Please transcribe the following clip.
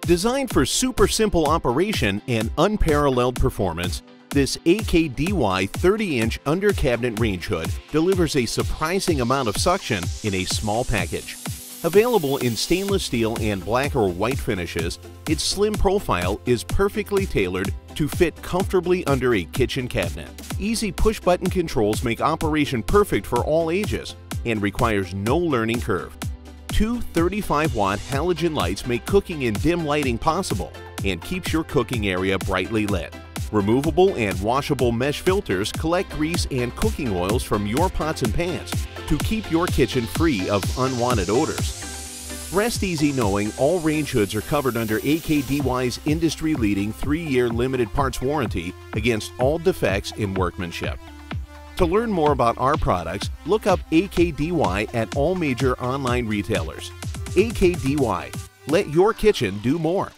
Designed for super simple operation and unparalleled performance, this AKDY 30-inch under-cabinet range hood delivers a surprising amount of suction in a small package. Available in stainless steel and black or white finishes, its slim profile is perfectly tailored to fit comfortably under a kitchen cabinet. Easy push-button controls make operation perfect for all ages and requires no learning curve. Two 35-watt halogen lights make cooking in dim lighting possible and keeps your cooking area brightly lit. Removable and washable mesh filters collect grease and cooking oils from your pots and pans to keep your kitchen free of unwanted odors. Rest easy knowing all range hoods are covered under AKDY's industry-leading 3-year limited parts warranty against all defects in workmanship. To learn more about our products, look up AKDY at all major online retailers. AKDY. Let your kitchen do more.